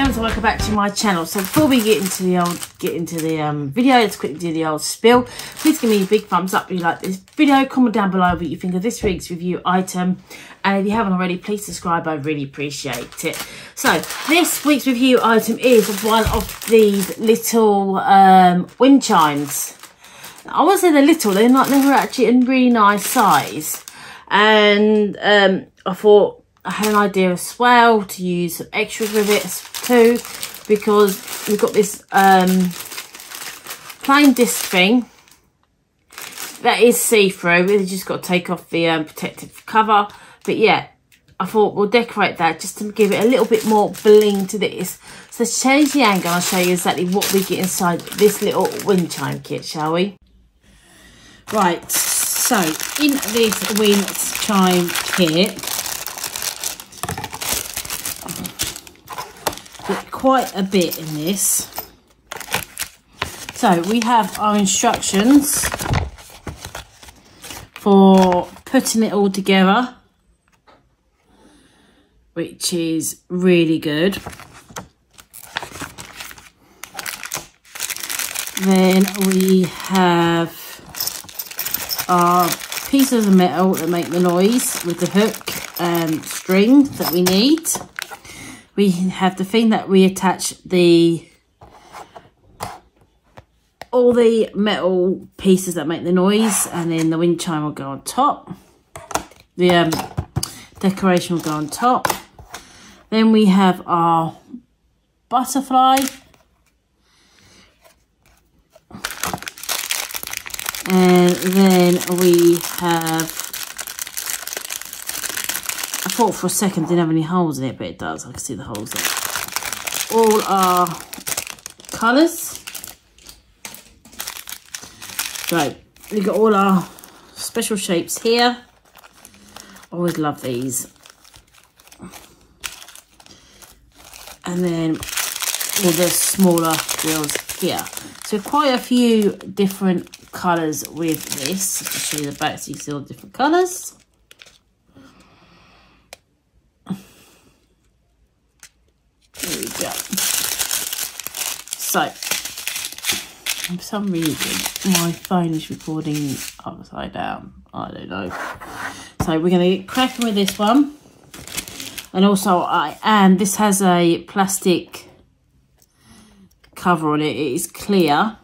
Gems welcome back to my channel. So before we get into the old get into the um, video, let's quickly do the old spill. Please give me a big thumbs up if you like this video. Comment down below what you think of this week's review item. And if you haven't already, please subscribe. I really appreciate it. So this week's review item is one of these little um, wind chimes. I won't say they're little, they're not, they were actually in really nice size. And um, I thought I had an idea as well to use some extras with it too because we've got this um, plain disc thing that is see-through. We just got to take off the um, protective cover. But yeah, I thought we'll decorate that just to give it a little bit more bling to this. So let's change the angle I'll show you exactly what we get inside this little wind chime kit, shall we? Right, so in this wind chime kit, quite a bit in this. So we have our instructions for putting it all together, which is really good. Then we have our pieces of metal that make the noise with the hook and string that we need we have the thing that we attach the all the metal pieces that make the noise and then the wind chime will go on top. The um, decoration will go on top. Then we have our butterfly. And then we have thought for a second didn't have any holes in it, but it does. I can see the holes there. All our colours. Right, we've got all our special shapes here. Always love these. And then all the smaller drills here. So quite a few different colours with this. I'll show you the back so you see all the different colours. So, for some reason, my phone is recording upside down. I don't know. So we're going to get cracking with this one. And also, I and this has a plastic cover on it. It is clear.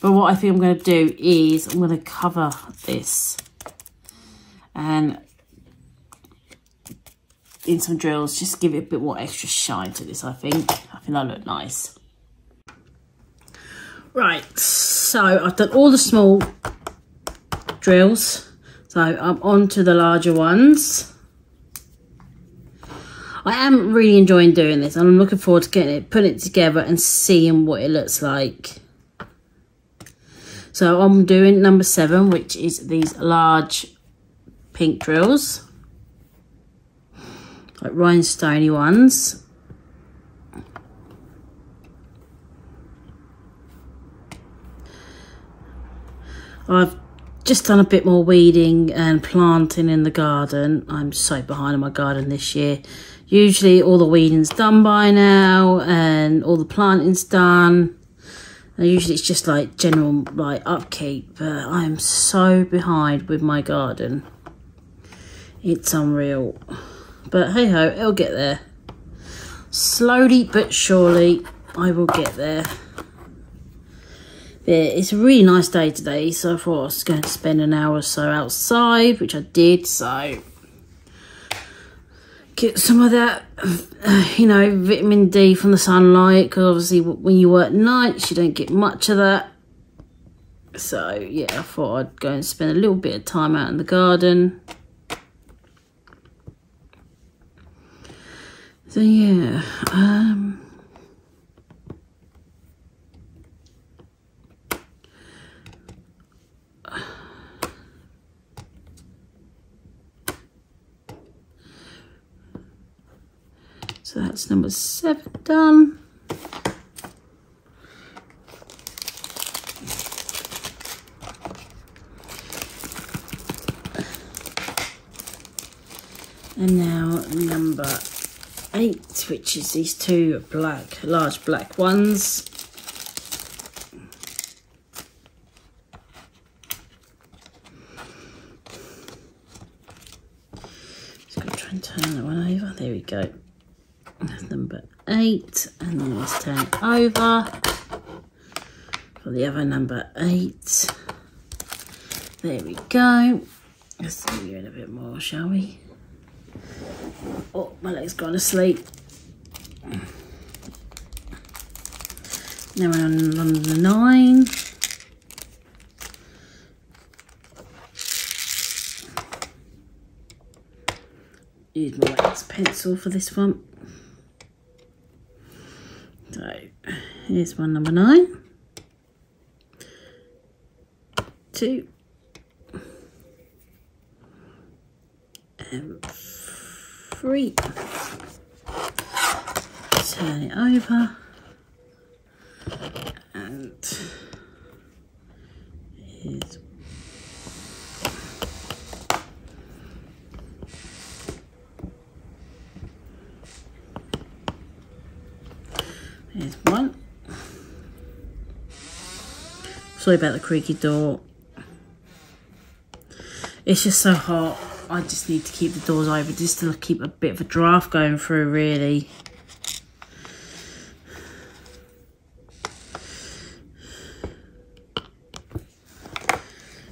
But what I think I'm going to do is I'm going to cover this and in some drills, just give it a bit more extra shine to this, I think. I think that look nice. Right, so I've done all the small drills. So I'm on to the larger ones. I am really enjoying doing this and I'm looking forward to getting it, putting it together and seeing what it looks like. So I'm doing number seven, which is these large pink drills like rhinestoney ones. I've just done a bit more weeding and planting in the garden. I'm so behind in my garden this year. Usually all the weeding's done by now and all the planting's done. And usually it's just like general like upkeep, but I'm so behind with my garden. It's unreal. But hey ho, it'll get there. Slowly but surely, I will get there. Yeah, it's a really nice day today, so I thought I was going to spend an hour or so outside, which I did, so get some of that, uh, you know, vitamin D from the sunlight, because obviously when you work nights, you don't get much of that. So, yeah, I thought I'd go and spend a little bit of time out in the garden. So yeah, um, so that's number seven done. And now number eight, which is these two black, large black ones. Just going to try and turn that one over. There we go. That's number eight. And then let's turn it over for the other number eight. There we go. Let's you in a bit more, shall we? Oh, my leg's gone asleep. Now we're on number nine. Use my wax pencil for this one. So, here's one number nine. Two. And three. Turn it over. And here's Here's one. Sorry about the creaky door. It's just so hot. I just need to keep the doors open just to keep a bit of a draft going through really.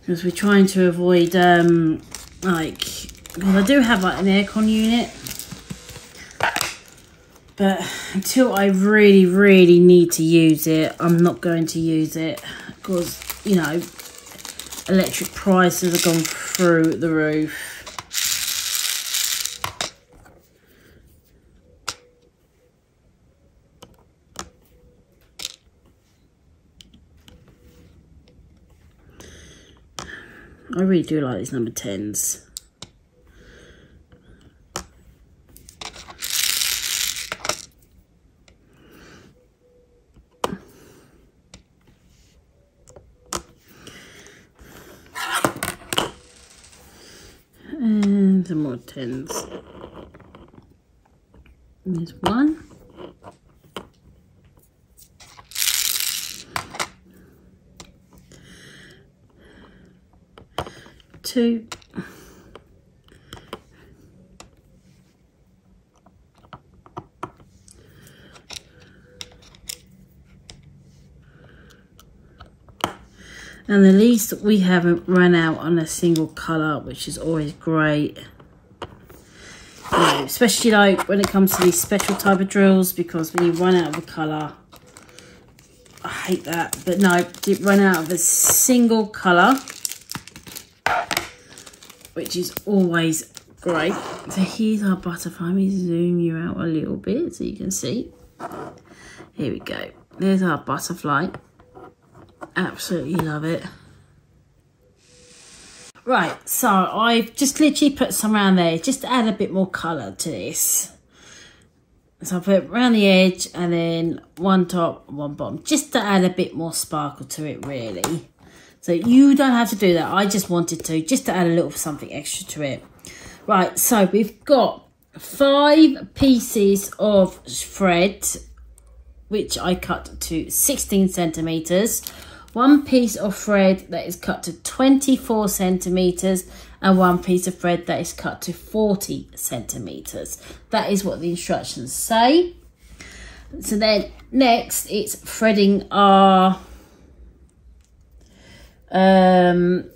Because we're trying to avoid um like well I do have like an aircon unit. But until I really really need to use it I'm not going to use it. Because you know electric prices have gone through the roof I really do like these number 10s. And some more 10s. There's one. And at least we haven't run out on a single colour, which is always great. You know, especially like when it comes to these special type of drills, because when you run out of a colour, I hate that. But no, did run out of a single colour which is always great. So here's our butterfly. Let me zoom you out a little bit so you can see. Here we go. There's our butterfly. Absolutely love it. Right, so I've just literally put some around there just to add a bit more colour to this. So I put around the edge and then one top, one bottom, just to add a bit more sparkle to it really. So you don't have to do that. I just wanted to, just to add a little something extra to it. Right, so we've got five pieces of thread, which I cut to 16 centimetres. One piece of thread that is cut to 24 centimetres and one piece of thread that is cut to 40 centimetres. That is what the instructions say. So then next it's threading our um,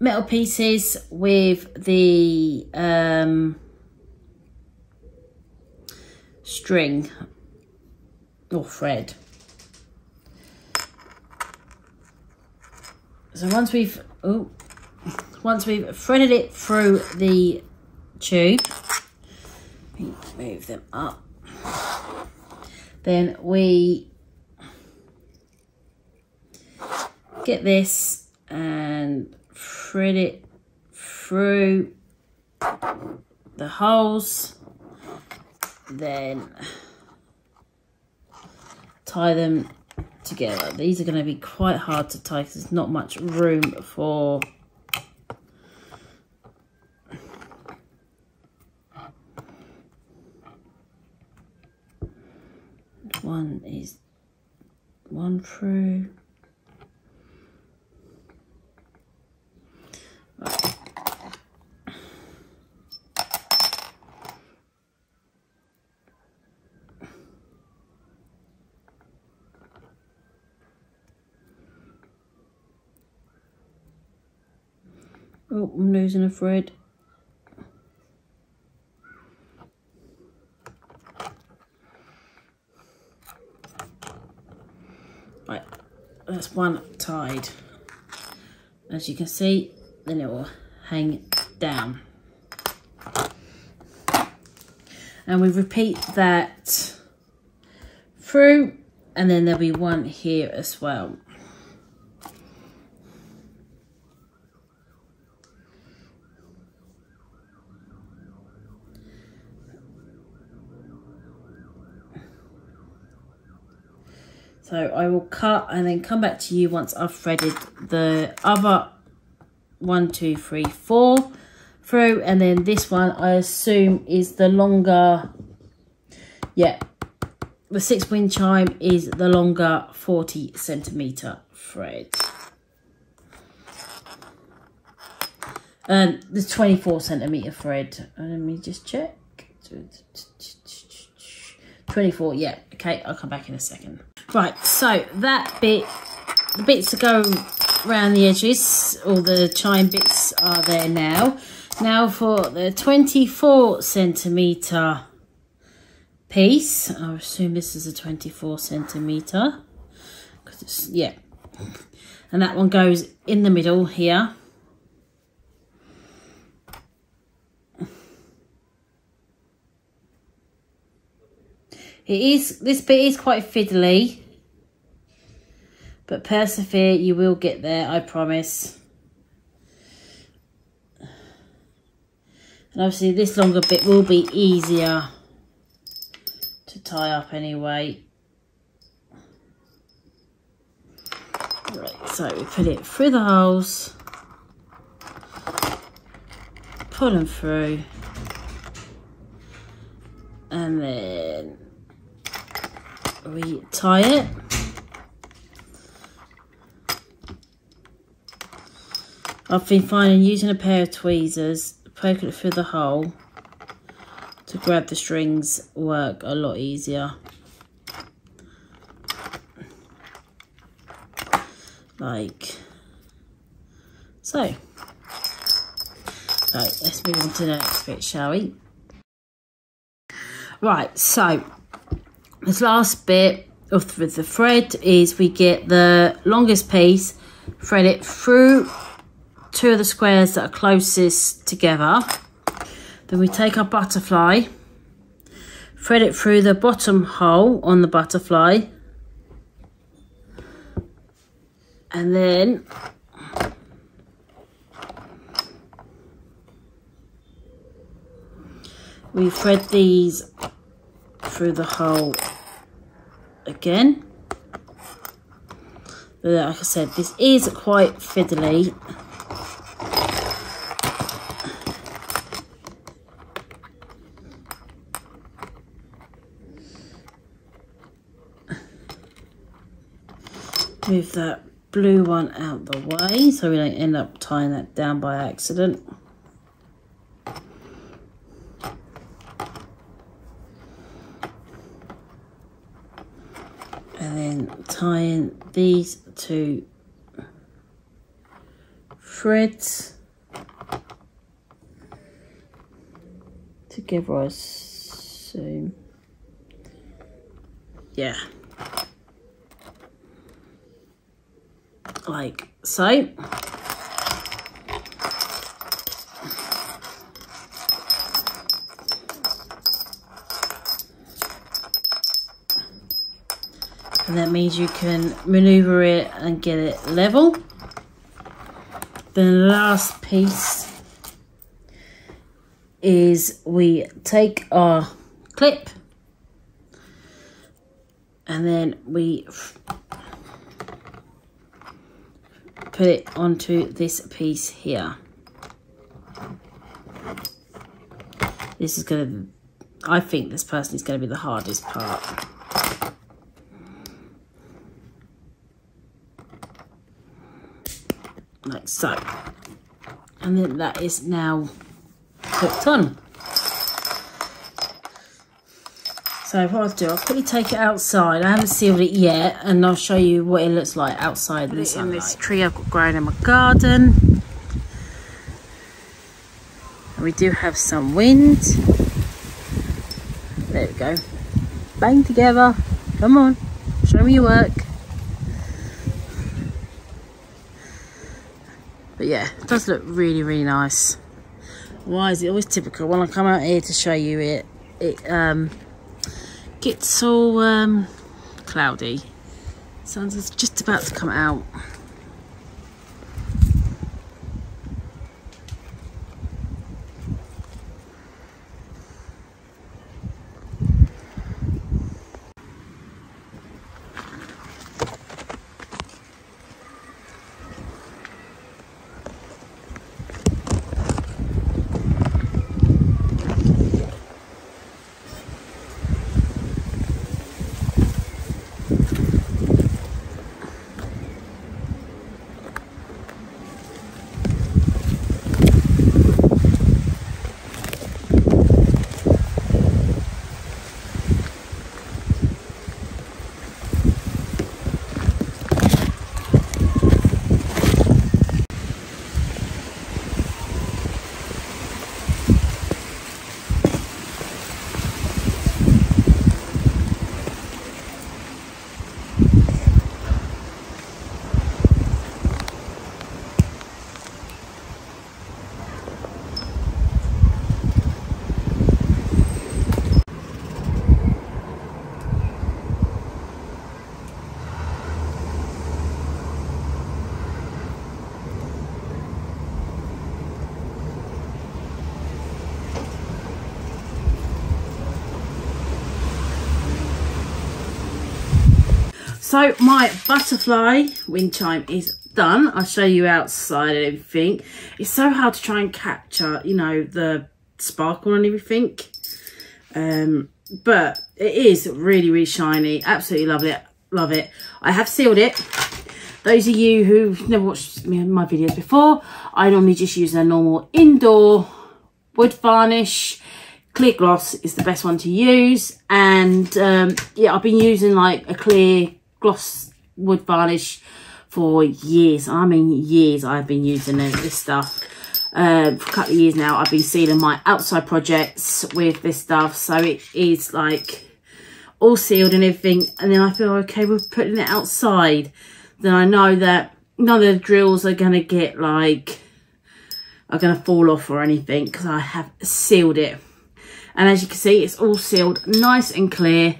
metal pieces with the um, string or thread. So once we've oh, once we've threaded it through the tube, move them up. Then we Get at this and thread it through the holes then tie them together. These are going to be quite hard to tie because there's not much room for one is one through Oh, I'm losing a thread. Right, that's one tied. As you can see, then it will hang down. And we repeat that through, and then there'll be one here as well. So I will cut and then come back to you once I've threaded the other one, two, three, four through. And then this one I assume is the longer, yeah, the six wind chime is the longer 40 centimetre thread. And the 24 centimetre thread. Uh, let me just check. 24, yeah. Okay, I'll come back in a second. Right, so that bit, the bits that go around the edges, all the chime bits are there now. Now for the 24 centimetre piece, I assume this is a 24 centimetre. Cause it's, yeah. And that one goes in the middle here. It is, this bit is quite fiddly. But persevere, you will get there, I promise. And obviously this longer bit will be easier to tie up anyway. Right, so we put it through the holes. Pull them through. And then we tie it. I've been finding using a pair of tweezers, poking it through the hole to grab the strings work a lot easier. Like so. So let's move on to the next bit, shall we? Right, so this last bit of the thread is we get the longest piece, thread it through two of the squares that are closest together. Then we take our butterfly, thread it through the bottom hole on the butterfly. And then we thread these through the hole again. But like I said, this is quite fiddly. Move that blue one out the way so we don't end up tying that down by accident. Tying these two threads together I assume. Yeah. Like so that means you can maneuver it and get it level. The last piece is we take our clip and then we put it onto this piece here. This is going to, I think this person is going to be the hardest part. Like so, and then that is now hooked on. So what I'll do, I'll quickly take it outside. I haven't sealed it yet, and I'll show you what it looks like outside in the sunlight. In this tree I've got growing in my garden. And we do have some wind. There we go. Bang together. Come on, show me your work. But yeah, it does look really, really nice. Why is it always typical when I come out here to show you it? It um, gets all um, cloudy. Sun's just about to come out. So my butterfly wind chime is done. I'll show you outside and everything. It's so hard to try and capture, you know, the sparkle and everything. Um, but it is really, really shiny. Absolutely love it. Love it. I have sealed it. Those of you who've never watched my videos before, I normally just use a normal indoor wood varnish. Clear gloss is the best one to use. And um, yeah, I've been using like a clear gloss wood varnish for years. I mean years I've been using this stuff. Uh, for a couple of years now I've been sealing my outside projects with this stuff. So it is like all sealed and everything. And then I feel okay with putting it outside. Then I know that none of the drills are going to get like, are going to fall off or anything because I have sealed it. And as you can see, it's all sealed nice and clear.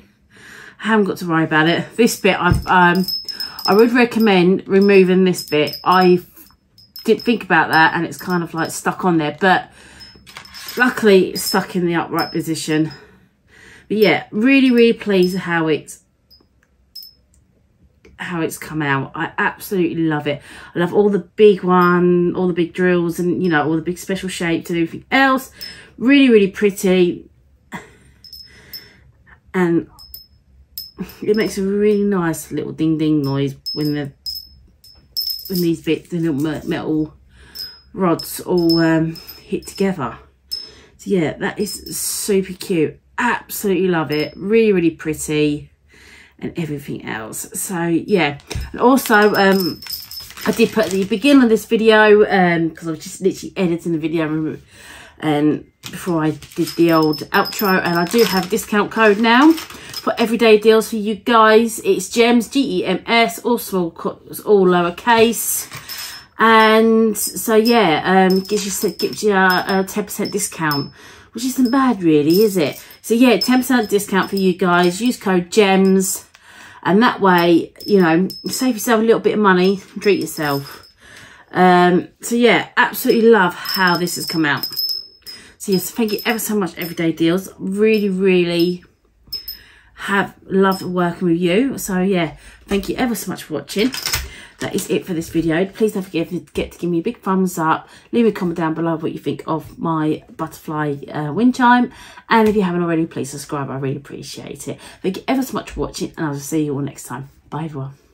Haven't got to worry about it. This bit, I've, um, I would recommend removing this bit. I didn't think about that and it's kind of like stuck on there. But luckily, it's stuck in the upright position. But yeah, really, really pleased how it's how it's come out. I absolutely love it. I love all the big one, all the big drills and, you know, all the big special shapes and everything else. Really, really pretty. And it makes a really nice little ding ding noise when the when these bits, the little metal rods all um, hit together. So yeah, that is super cute. Absolutely love it. Really, really pretty and everything else. So yeah, and also um, I did put at the beginning of this video because um, I was just literally editing the video and before I did the old outro and I do have a discount code now for everyday deals for you guys. It's GEMS, G-E-M-S, all small, all lowercase. And so, yeah, um, gives you, gives you a 10% discount, which isn't bad really, is it? So yeah, 10% discount for you guys. Use code GEMS. And that way, you know, save yourself a little bit of money, treat yourself. Um, so yeah, absolutely love how this has come out. So yes, thank you ever so much, Everyday Deals. Really, really have loved working with you. So yeah, thank you ever so much for watching. That is it for this video. Please don't forget to get to give me a big thumbs up. Leave a comment down below what you think of my butterfly uh, wind chime. And if you haven't already, please subscribe. I really appreciate it. Thank you ever so much for watching and I'll see you all next time. Bye everyone.